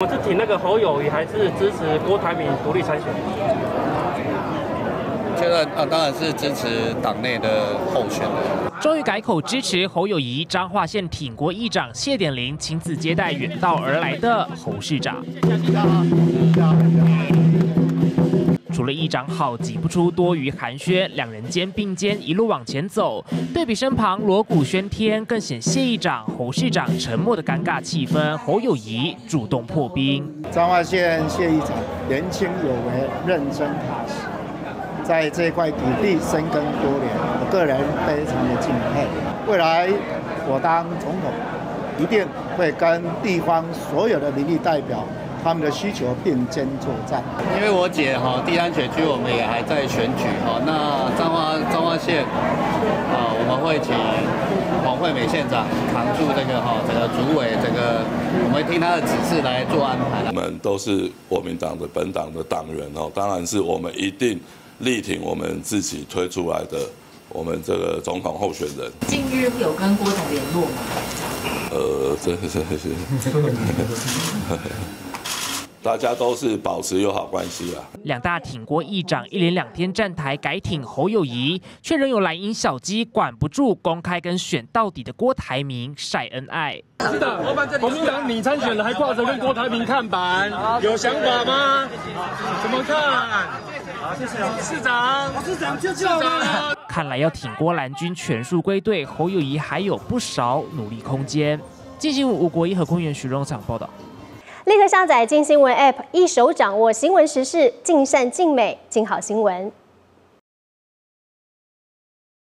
我是挺那个侯友谊，还是支持郭台铭独立参选？现在啊，当然是支持党内的候选人。终于改口支持侯友谊，彰化县挺国议长谢点玲亲自接待远道而来的侯市长。除了议长好，挤不出多余寒暄，两人肩并肩一路往前走。对比身旁锣鼓喧天，更显谢议长、侯市长沉默的尴尬气氛。侯友谊主动破冰。彰化县谢议长年轻有为，认真踏实，在这块土地深耕多年，我个人非常的敬佩。未来我当总统，一定会跟地方所有的民意代表。他们的需求并肩作战。因为我姐哈，第三选区我们也还在选举哈，那彰化彰化县啊，我们会请黄惠美县长扛住这个哈，这个主委这个，我们听他的指示来做安排。我们都是国民党的本党的党员哦，当然是我们一定力挺我们自己推出来的我们这个总统候选人。近日有跟郭总联络吗？呃，这这这。大家都是保持友好关系啊。两大挺郭议长一连两天站台改挺侯友谊，却仍有蓝营小鸡管不住，公开跟选到底的郭台铭晒恩爱。是的，国民党你参选了，还挂着跟郭台铭看板，有想法吗？怎么看？好，谢谢市长，市长就叫了。看来要挺郭蓝军全数归队，侯友谊还有不少努力空间。进行五国一和公园徐荣场报道。立刻下载“静新闻 ”App，一手掌握新闻时事，尽善尽美，尽好新闻。